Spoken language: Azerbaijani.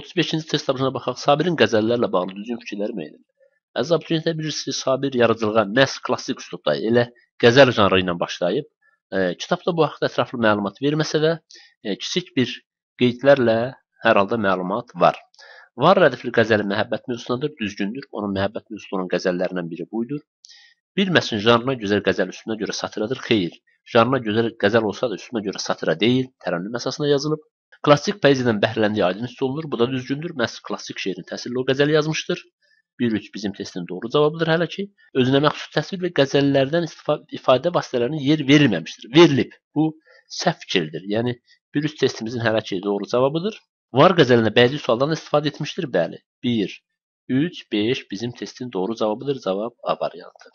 35-ci test tapşırığına baxaq. Sabirin qəzəllərlə bağlı düzgün fikirləri müəyyən edin. Əziz abituriyentlər bilirsiniz, Sabir yaradıcılığa məhz klassik üslubda elə qəzəl janrı ilə başlayıb. E, kitabda bu haqda ətraflı məlumat verməsə də, e, kiçik bir qeydlərlə hər halda məlumat var. Var rədifli qəzəli məhəbbət mövzusunadır, düzgündür. Onun məhəbbət mövzusu olan qəzəllərindən biri buydur. Bilməsin janrına gözəl qəzəl üstünə görə satıradır. Xeyr. Janrına gözəl qəzəl olsa da üstünə görə satıra deyil, tərənnüm əsasında yazılıb. Klassik poeziyadan bəhrələndiyi aydın hiss olunur. Bu da düzgündür. Məhz klassik şeirin təsirli o qəzəl yazmışdır. 1-3 bizim testin doğru cavabıdır hələ ki. Özünə məxsus təsvir və qəzəllərdən ifadə vasitələrinin yer verilməmişdir. Verilib. Bu səhv fikirdir. Yəni 1-3 testimizin hələ ki doğru cavabıdır. Var qəzəlində bəzi sualdan istifadə etmişdir. Bəli. 1, 3, 5 bizim testin doğru cavabıdır. Cavab A variantı.